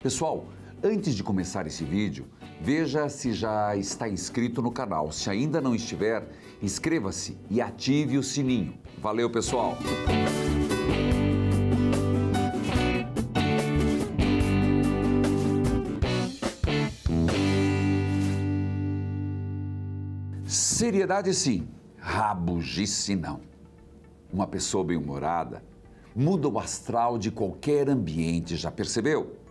Pessoal, antes de começar esse vídeo, veja se já está inscrito no canal. Se ainda não estiver, inscreva-se e ative o sininho. Valeu, pessoal! Seriedade sim, rabugice não. Uma pessoa bem-humorada muda o astral de qualquer ambiente, já percebeu?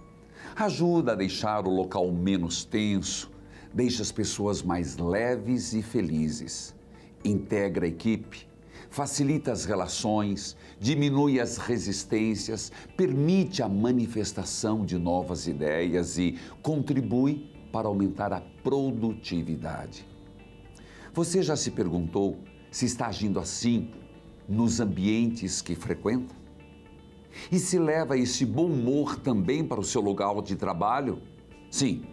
Ajuda a deixar o local menos tenso, deixa as pessoas mais leves e felizes, integra a equipe, facilita as relações, diminui as resistências, permite a manifestação de novas ideias e contribui para aumentar a produtividade. Você já se perguntou se está agindo assim nos ambientes que frequenta? E se leva esse bom humor também para o seu lugar de trabalho? Sim.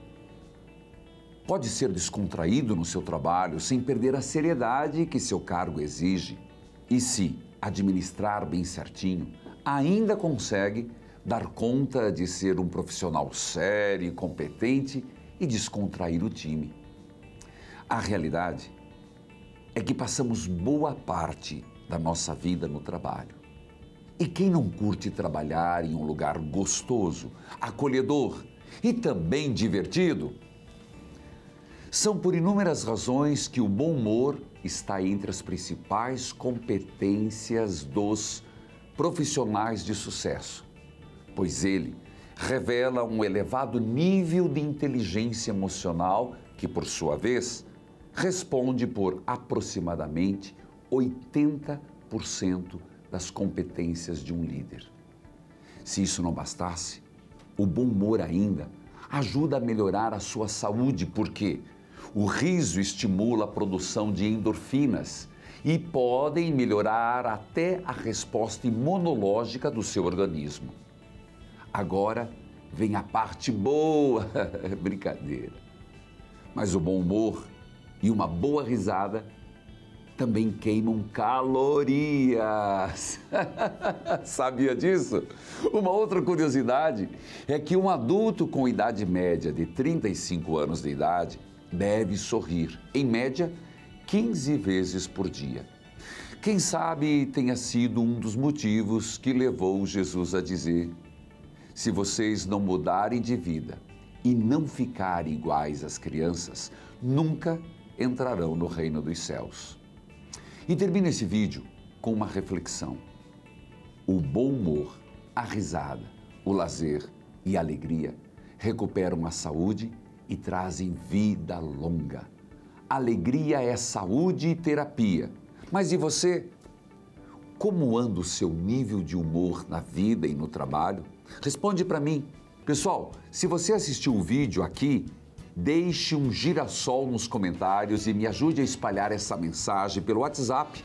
Pode ser descontraído no seu trabalho sem perder a seriedade que seu cargo exige. E se administrar bem certinho, ainda consegue dar conta de ser um profissional sério, competente e descontrair o time. A realidade é que passamos boa parte da nossa vida no trabalho. E quem não curte trabalhar em um lugar gostoso, acolhedor e também divertido? São por inúmeras razões que o bom humor está entre as principais competências dos profissionais de sucesso, pois ele revela um elevado nível de inteligência emocional que, por sua vez, responde por aproximadamente 80% das competências de um líder. Se isso não bastasse, o bom humor ainda ajuda a melhorar a sua saúde, porque o riso estimula a produção de endorfinas e podem melhorar até a resposta imunológica do seu organismo. Agora vem a parte boa, brincadeira. Mas o bom humor e uma boa risada também queimam calorias. Sabia disso? Uma outra curiosidade é que um adulto com idade média de 35 anos de idade deve sorrir, em média, 15 vezes por dia. Quem sabe tenha sido um dos motivos que levou Jesus a dizer: se vocês não mudarem de vida e não ficarem iguais às crianças, nunca entrarão no reino dos céus. E termino esse vídeo com uma reflexão. O bom humor, a risada, o lazer e a alegria recuperam a saúde e trazem vida longa. Alegria é saúde e terapia. Mas e você? Como anda o seu nível de humor na vida e no trabalho? Responde para mim. Pessoal, se você assistiu o vídeo aqui, Deixe um girassol nos comentários e me ajude a espalhar essa mensagem pelo WhatsApp.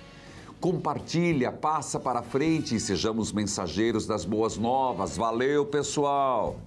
Compartilha, passa para frente e sejamos mensageiros das boas novas. Valeu, pessoal!